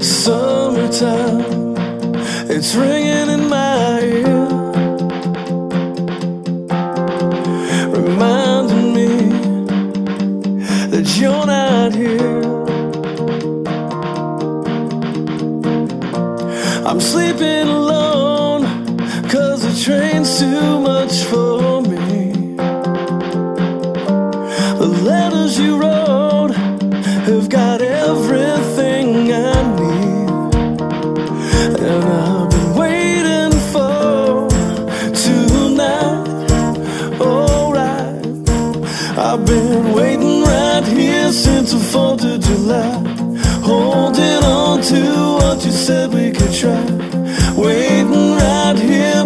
Summertime, it's ringing in my ear, reminding me that you're not here. Sleeping alone, cause the train's too much for me. The letters you wrote have got everything I need. And I've been waiting for tonight. Alright, I've been waiting right here since the 4th of July. Holding on to what you said we could try. Waiting right here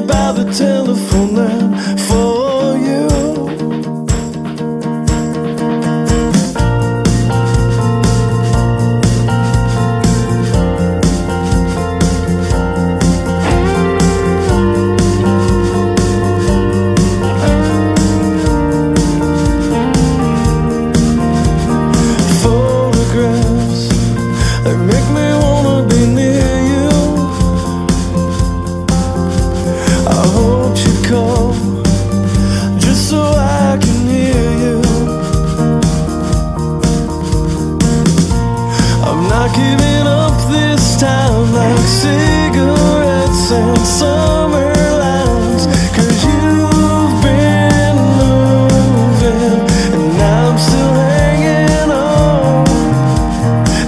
giving up this time like cigarettes and summer lines. Cause you've been moving and I'm still hanging on.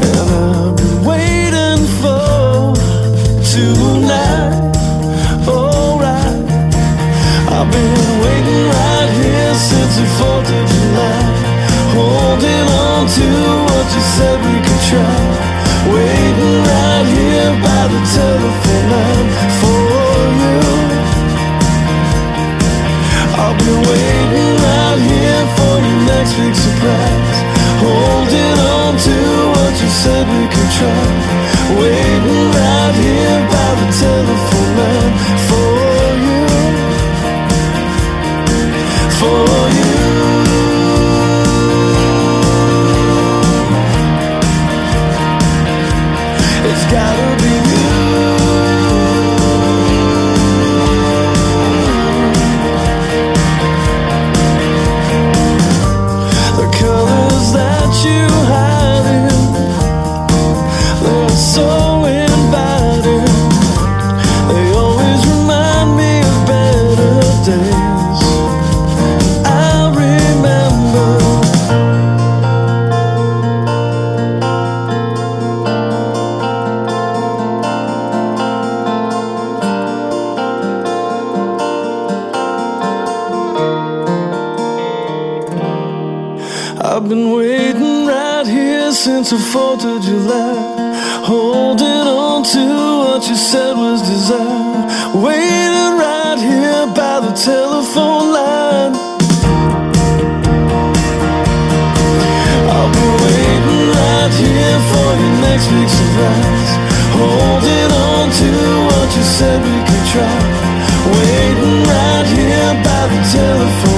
And I've been waiting for tonight. Alright, I've been waiting right here since the 4th of July. Holding on to what you said we could try. Waiting right here by the telephone for you. I'll be waiting right here for your next big surprise. Holding on to what you said we could try. Waiting right here by the telephone Been waiting right here since the 4th of July. Holding on to what you said was desire. Waiting right here by the telephone line. I'll be waiting right here for your next big surprise. Holding on to what you said we could try. Waiting right here by the telephone